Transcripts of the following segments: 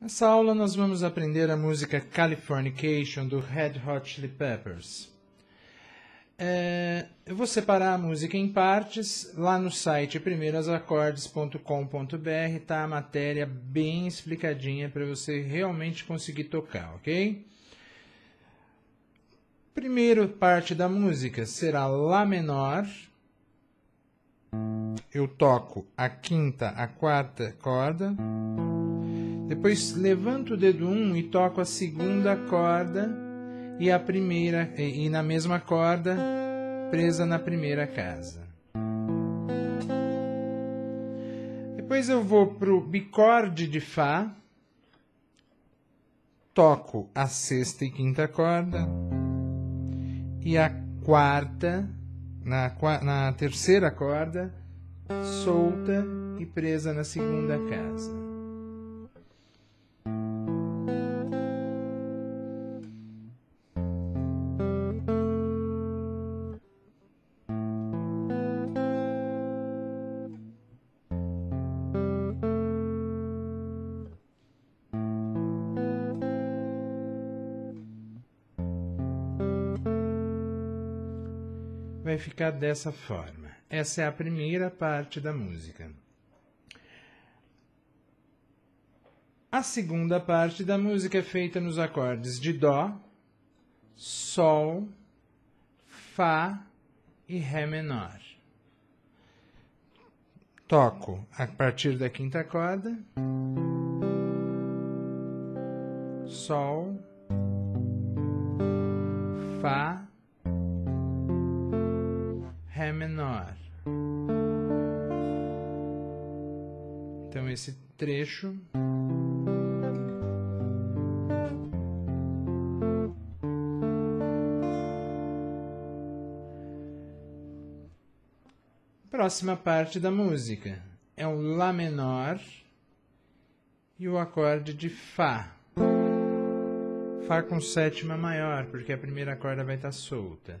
Nessa aula nós vamos aprender a música Californication do Red Hot Chili Peppers. É, eu vou separar a música em partes. Lá no site primeirasacordes.com.br está a matéria bem explicadinha para você realmente conseguir tocar, ok? Primeira parte da música será Lá menor. Eu toco a quinta, a quarta corda. Depois levanto o dedo 1 um e toco a segunda corda e a primeira e, na mesma corda presa na primeira casa. Depois eu vou pro bicorde de fá, toco a sexta e quinta corda e a quarta na, na terceira corda solta e presa na segunda casa. Vai ficar dessa forma. Essa é a primeira parte da música. A segunda parte da música é feita nos acordes de Dó, Sol, Fá e Ré menor. Toco a partir da quinta corda, Sol, Fá, menor. Então, esse trecho. Próxima parte da música é o Lá menor e o acorde de Fá. Fá com sétima maior, porque a primeira corda vai estar solta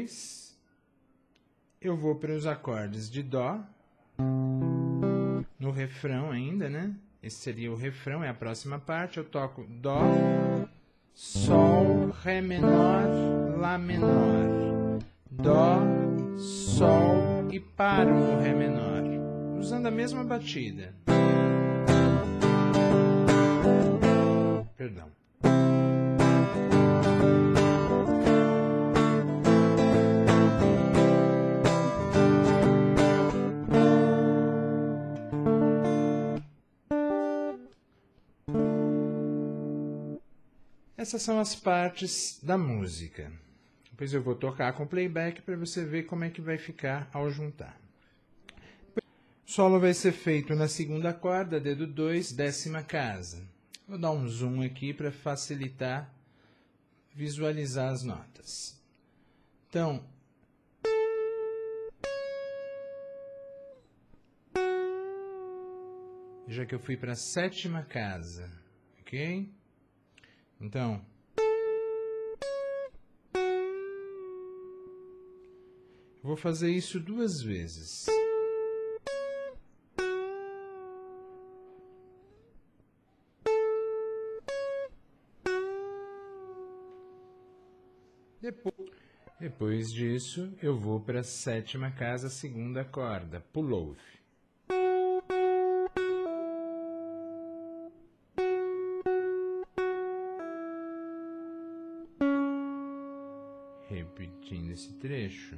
Depois, eu vou para os acordes de Dó, no refrão ainda, né? Esse seria o refrão, é a próxima parte. Eu toco Dó, Sol, Ré menor, Lá menor, Dó, Sol e paro no Ré menor, usando a mesma batida. Perdão. Essas são as partes da música. Depois eu vou tocar com playback para você ver como é que vai ficar ao juntar. O solo vai ser feito na segunda corda, dedo 2, décima casa. Vou dar um zoom aqui para facilitar visualizar as notas. Então, já que eu fui para a sétima casa, ok? Então. Vou fazer isso duas vezes. Depois, depois disso, eu vou para a sétima casa, segunda corda, pulou-se. Repetindo esse trecho.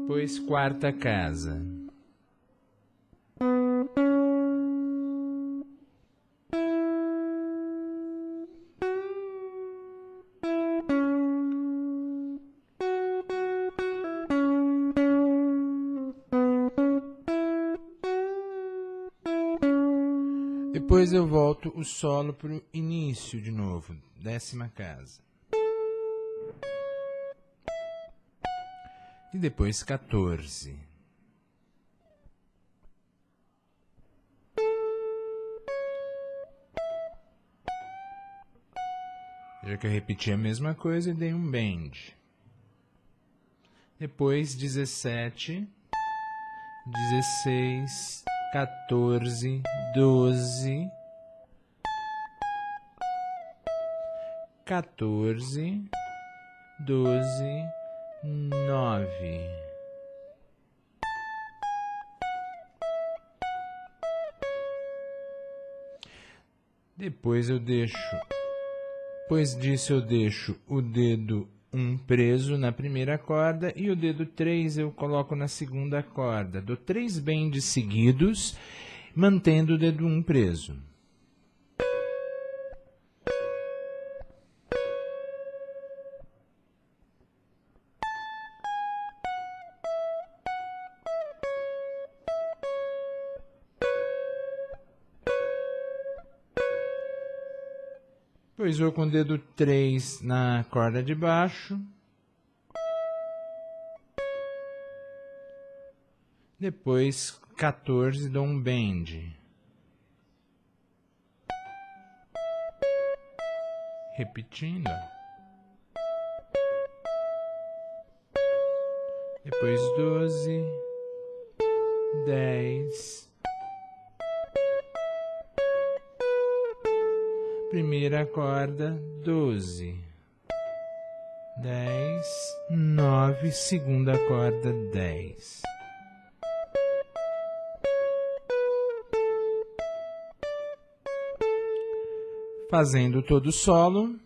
Depois, quarta casa. Depois eu volto o solo para o início de novo, décima casa. E depois 14. Já que eu repeti a mesma coisa dei um bend. Depois 17, 16, 14, 12, 14, 12, 9. Depois eu deixo, depois disso eu deixo o dedo um preso na primeira corda e o dedo 3 eu coloco na segunda corda. Dou três bends seguidos, mantendo o dedo 1 um preso. Depois vou com o dedo 3 na corda de baixo. Depois 14 dou um bend. Repetindo. Depois 12, 10, primeira corda, doze, dez, nove, segunda corda, dez. Fazendo todo o solo.